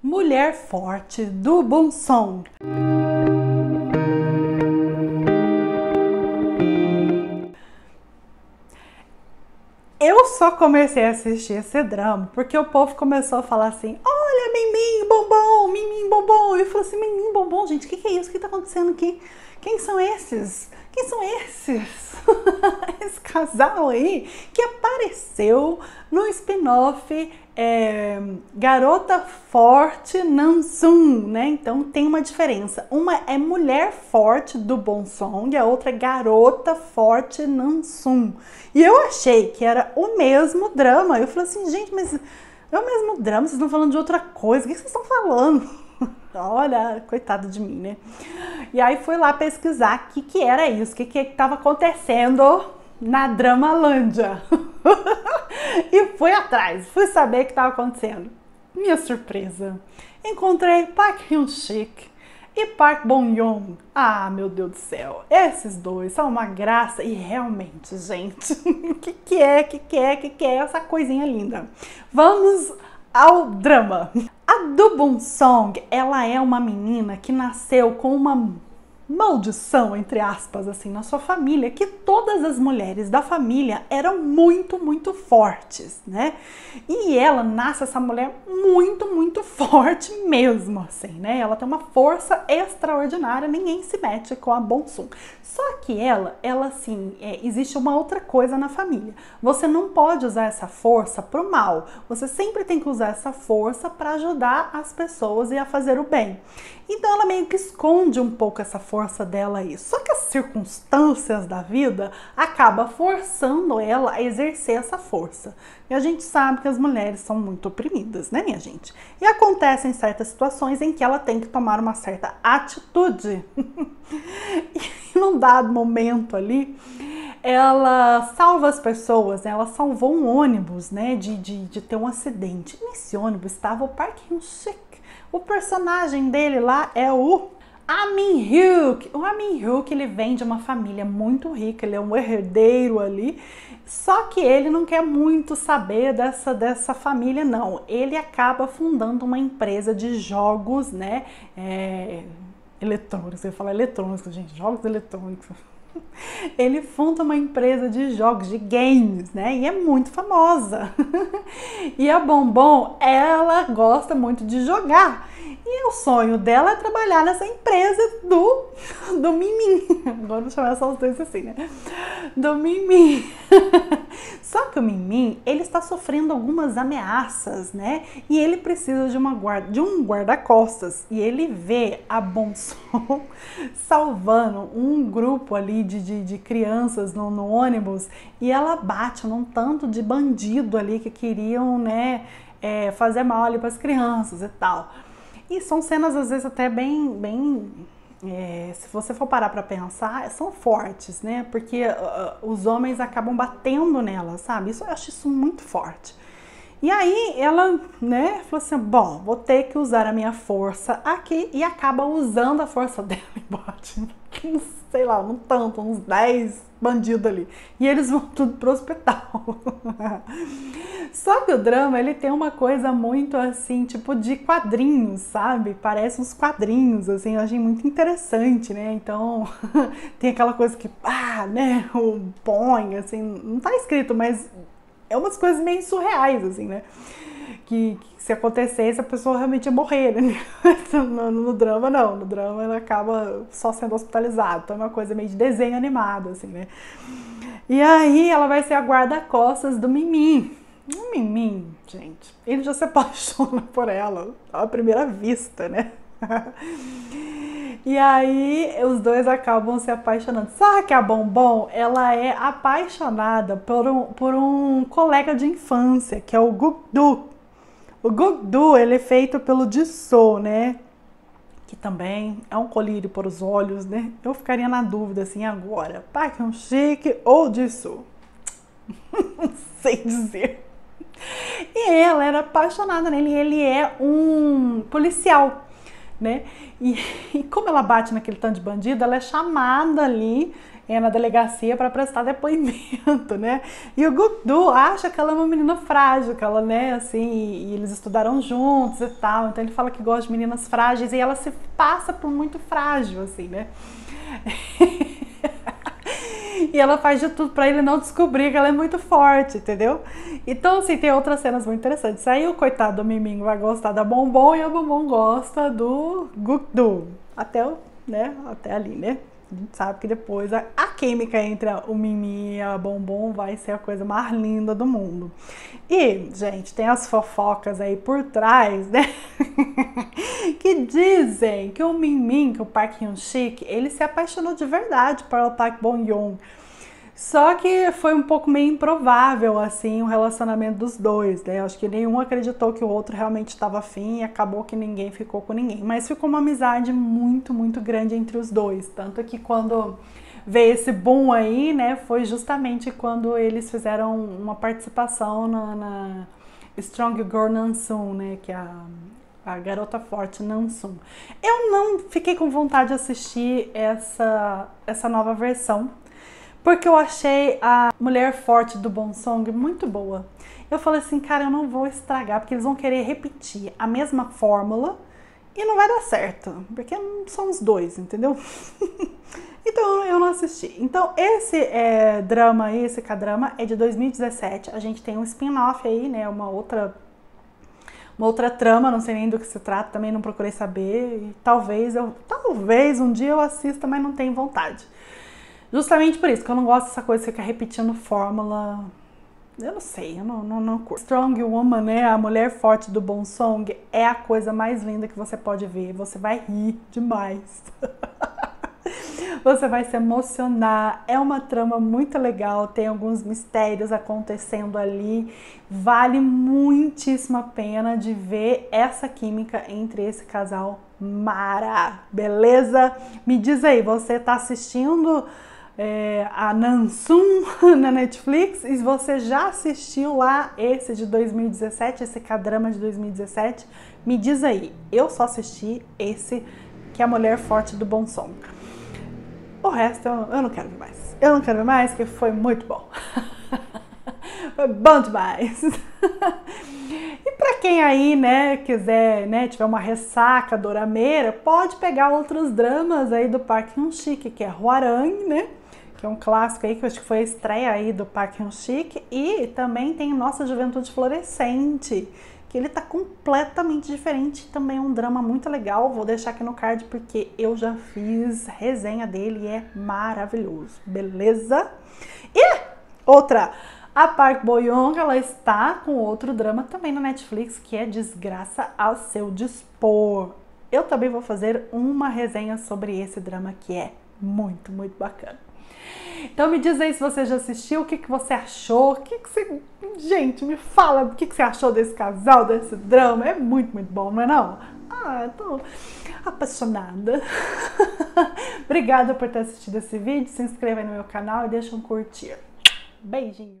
Mulher Forte do Bom Som. Eu só comecei a assistir esse drama porque o povo começou a falar assim: olha, mimim, bombom, mimim, E falei assim: mimim, bombom, gente, o que, que é isso? O que está acontecendo aqui? Quem são esses? Quem são esses? Esse casal aí que apareceu no spin-off é, Garota Forte Nansung, né? Então tem uma diferença. Uma é Mulher Forte do Bom Song, a outra é Garota Forte Nansung. E eu achei que era o mesmo drama. Eu falei assim, gente, mas é o mesmo drama, vocês estão falando de outra coisa, o que vocês estão falando? Olha, coitado de mim, né? E aí fui lá pesquisar o que, que era isso, o que estava acontecendo na Dramalândia. e fui atrás, fui saber o que estava acontecendo. Minha surpresa, encontrei Park Hyun-sik e Park Bong-yoon. Ah, meu Deus do céu, esses dois são uma graça e realmente, gente, o que, que é, o que, que é, que, que é essa coisinha linda? Vamos ao drama. A Do Song, ela é uma menina que nasceu com uma maldição, entre aspas, assim, na sua família, que todas as mulheres da família eram muito, muito fortes, né? E ela nasce essa mulher muito, muito forte mesmo, assim, né? Ela tem uma força extraordinária, ninguém se mete com a Bonsum. Só que ela, ela assim, é, existe uma outra coisa na família. Você não pode usar essa força pro mal. Você sempre tem que usar essa força para ajudar as pessoas e a fazer o bem. Então ela meio que esconde um pouco essa força dela aí. Só que as circunstâncias da vida acaba forçando ela a exercer essa força. E a gente sabe que as mulheres são muito oprimidas, né, minha gente? E acontecem certas situações em que ela tem que tomar uma certa atitude. e num dado momento ali, ela salva as pessoas, né? ela salvou um ônibus, né, de, de, de ter um acidente. Nesse ônibus estava o Park Hyun-sik, o personagem dele lá é o Amin Hyuk. O Amin Hyuk ele vem de uma família muito rica, ele é um herdeiro ali. Só que ele não quer muito saber dessa, dessa família, não. Ele acaba fundando uma empresa de jogos, né? É, eletrônicos, eu falar eletrônicos, gente, jogos eletrônicos ele funda uma empresa de jogos, de games, né? E é muito famosa. e a Bombom, ela gosta muito de jogar. E o sonho dela é trabalhar nessa empresa do, do Mimim. Agora vou chamar só os dois assim, né? Do Mimim. Só que o Mimim, ele está sofrendo algumas ameaças, né? E ele precisa de, uma guarda, de um guarda-costas. E ele vê a Bonson salvando um grupo ali de, de, de crianças no, no ônibus. E ela bate num tanto de bandido ali que queriam, né? É, fazer mal ali para as crianças e tal. E são cenas às vezes até bem, bem é, se você for parar para pensar, são fortes, né? Porque uh, os homens acabam batendo nela, sabe? Isso eu acho isso muito forte. E aí ela, né, falou assim: bom, vou ter que usar a minha força aqui e acaba usando a força dela e bate, sei lá, um tanto, uns 10 bandidos ali. E eles vão tudo pro hospital. Só que o drama, ele tem uma coisa muito assim, tipo de quadrinhos, sabe? Parece uns quadrinhos, assim, eu achei muito interessante, né? Então, tem aquela coisa que, ah, né, o põe, assim, não tá escrito, mas é umas coisas meio surreais, assim, né? Que, que se acontecesse, a pessoa realmente ia morrer, né? no, no, drama, não. No drama, ela acaba só sendo hospitalizada. Então, é uma coisa meio de desenho animado, assim, né? E aí, ela vai ser a guarda-costas do Mimim. O Mimim, gente, ele já se apaixona por ela à primeira vista, né? E aí os dois acabam se apaixonando. Sabe que a Bombom, ela é apaixonada por um, por um colega de infância, que é o Gugdu. O Gugdu, ele é feito pelo Jisoo, né? Que também é um colírio para os olhos, né? Eu ficaria na dúvida assim agora, Park Hyun-sik ou Jisoo? Não sei dizer. E ela era apaixonada nele, ele é um policial né? E, e, como ela bate naquele tanto de bandido, ela é chamada ali é na delegacia para prestar depoimento, né? E o Gukdu acha que ela é uma menina frágil, que ela, né, assim, e eles estudaram juntos e tal. Então ele fala que gosta de meninas frágeis e ela se passa por muito frágil, assim, né? e ela faz de tudo para ele não descobrir que ela é muito forte, entendeu? Então, assim, tem outras cenas muito interessantes. Aí o coitado do Miminho vai gostar da Bombom e a Bombom gosta do Gukdu. Até, né, até ali, né? A gente sabe que depois a, a, química entre o Mimi e a Bombom vai ser a coisa mais linda do mundo. E, gente, tem as fofocas aí por trás, né? que dizem que o Mimi, que o Park Hyun-sik, ele se apaixonou de verdade pelo Park Bo-young. Só que foi um pouco meio improvável, assim, o relacionamento dos dois, né? Acho que nenhum acreditou que o outro realmente estava afim e acabou que ninguém ficou com ninguém. Mas ficou uma amizade muito, muito grande entre os dois. Tanto que quando veio esse boom aí, né, foi justamente quando eles fizeram uma participação na, na Strong Girl Nansung, né, que é a, a Garota Forte Nansung. Eu não fiquei com vontade de assistir essa, essa nova versão porque eu achei a Mulher Forte do Bonsong muito boa. Eu falei assim, cara, eu não vou estragar, porque eles vão querer repetir a mesma fórmula e não vai dar certo, porque são os dois, entendeu? então eu não assisti. Então esse é, drama aí, esse K-drama é de 2017. A gente tem um spin-off aí, né? Uma outra uma outra trama, não sei nem do que se trata, também não procurei saber. E talvez eu, talvez um dia eu assista, mas não tenho vontade. Justamente por isso que eu não gosto dessa coisa de ficar repetindo fórmula. Eu não sei, eu não, não, não curto. Strong Woman, né? A mulher forte do Bom Song é a coisa mais linda que você pode ver. Você vai rir demais. você vai se emocionar. É uma trama muito legal, tem alguns mistérios acontecendo ali. Vale muitíssimo a pena de ver essa química entre esse casal mara, beleza? Me diz aí, você tá assistindo é, a Nansum na Netflix e você já assistiu lá esse de 2017, esse K-drama de 2017, me diz aí. Eu só assisti esse que é a Mulher Forte do Bom Som. O resto eu, eu não quero ver mais. Eu não quero ver mais, que foi muito bom. foi bom demais. e para quem aí, né, quiser, né, tiver uma ressaca dorameira, pode pegar outros dramas aí do Park Hyun-sik, que é Huarang, né? Que é um clássico aí que eu acho que foi a estreia aí do Park Hyun-sik e também tem Nossa Juventude Florescente, que ele tá completamente diferente, também é um drama muito legal, vou deixar aqui no card porque eu já fiz resenha dele e é maravilhoso, beleza? E outra, a Park Bo-young, ela está com outro drama também na Netflix, que é Desgraça ao seu dispor. Eu também vou fazer uma resenha sobre esse drama que é muito, muito bacana. Então me diz aí se você já assistiu, o que, que você achou, o que, que você. Gente, me fala o que, que você achou desse casal, desse drama. É muito, muito bom, não é não? Ah, tô apaixonada. Obrigada por ter assistido esse vídeo. Se inscreva aí no meu canal e deixa um curtir. Beijinho.